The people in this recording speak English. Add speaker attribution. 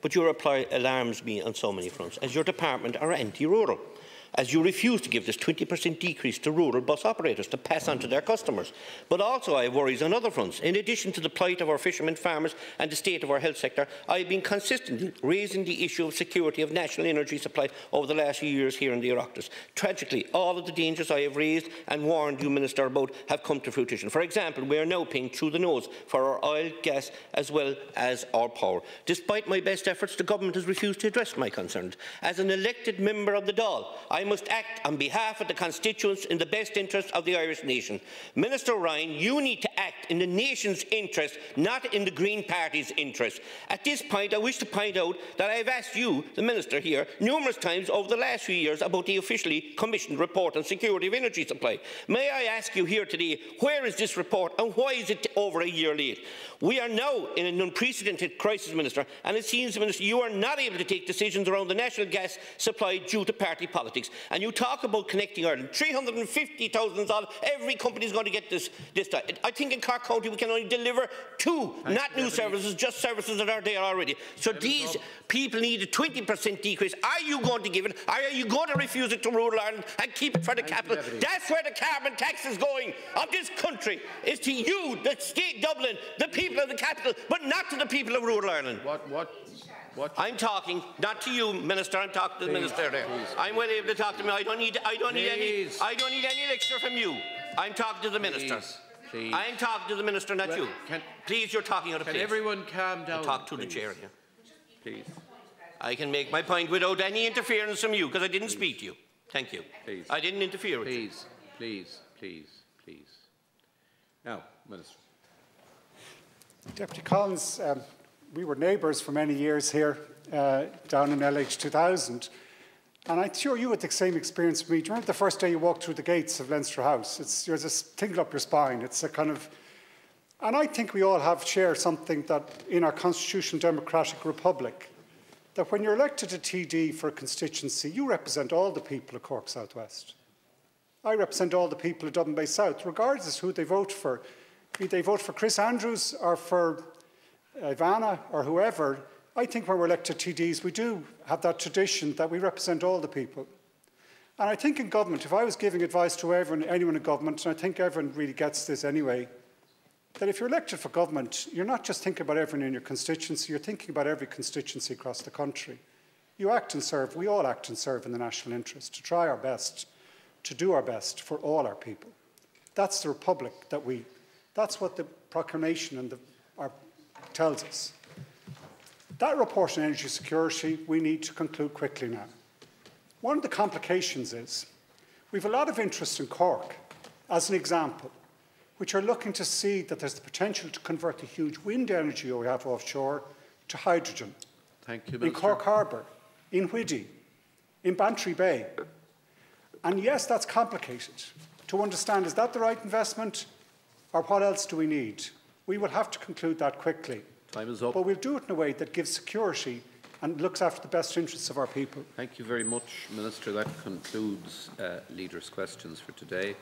Speaker 1: but your reply alarms me on so many fronts, as your department are anti-rural as you refuse to give this 20% decrease to rural bus operators to pass on to their customers. But also I have worries on other fronts. In addition to the plight of our fishermen, farmers and the state of our health sector, I have been consistently raising the issue of security of national energy supply over the last few years here in the Oireachtas. Tragically, all of the dangers I have raised and warned you, Minister, about have come to fruition. For example, we are now paying through the nose for our oil, gas as well as our power. Despite my best efforts, the government has refused to address my concerns. As an elected member of the Dáil, I must act on behalf of the constituents in the best interest of the Irish nation. Minister Ryan, you need to act in the nation's interest, not in the Green Party's interest. At this point, I wish to point out that I have asked you, the Minister here, numerous times over the last few years about the officially commissioned report on security of energy supply. May I ask you here today, where is this report and why is it over a year late? We are now in an unprecedented crisis, Minister, and it seems, Minister, you are not able to take decisions around the national gas supply due to party politics. And you talk about connecting Ireland. $350,000, every company is going to get this, this time. I think in Cork County we can only deliver two, Thanks not new services, just services that are there already. So these people need a 20% decrease. Are you going to give it? Are you going to refuse it to rural Ireland and keep it for the capital? That's where the carbon tax is going of this country. Is to you, the state Dublin, the people of the capital, but not to the people of rural Ireland.
Speaker 2: What, what, what?
Speaker 1: I'm talking not to you, Minister. I'm talking to the Minister there. Please. I'm well able to talk to me. I don't need. I don't please. need any. I don't need any lecture from you. I'm talking to the Minister.
Speaker 2: Please.
Speaker 1: I'm talking to the Minister, not well, you. Can, please, you're talking out of
Speaker 2: can
Speaker 1: place.
Speaker 2: Can everyone calm down?
Speaker 1: I talk to the chair here.
Speaker 2: Please.
Speaker 1: I can make my point without any interference from you because I didn't speak to you. Thank you.
Speaker 2: Please.
Speaker 1: I didn't interfere with
Speaker 2: please.
Speaker 1: you.
Speaker 2: Please, please, please, please. Now, Minister.
Speaker 3: Deputy Collins, um, we were neighbours for many years here uh, down in LH 2000. And I'm sure you had the same experience with me. Do you remember the first day you walked through the gates of Leinster House? It's, you're just tingle up your spine. It's a kind of, and I think we all have share something that in our constitutional democratic republic, that when you're elected a TD for a constituency, you represent all the people of Cork Southwest. I represent all the people of Dublin Bay South, regardless who they vote for be they vote for Chris Andrews or for Ivana or whoever, I think when we're elected TDs, we do have that tradition that we represent all the people. And I think in government, if I was giving advice to everyone, anyone in government, and I think everyone really gets this anyway, that if you're elected for government, you're not just thinking about everyone in your constituency, you're thinking about every constituency across the country. You act and serve, we all act and serve in the national interest, to try our best, to do our best for all our people. That's the republic that we that's what the proclamation and the, our, tells us. That report on energy security we need to conclude quickly now. One of the complications is we have a lot of interest in Cork, as an example, which are looking to see that there's the potential to convert the huge wind energy we have offshore to hydrogen.
Speaker 2: Thank you,
Speaker 3: Minister. In Cork Harbour, in Whiddy, in Bantry Bay. And yes, that's complicated to understand is that the right investment? Or what else do we need? We will have to conclude that quickly.
Speaker 2: Time is up.
Speaker 3: But we'll do it in a way that gives security and looks after the best interests of our people.
Speaker 2: Thank you very much, Minister. That concludes uh, leaders' questions for today.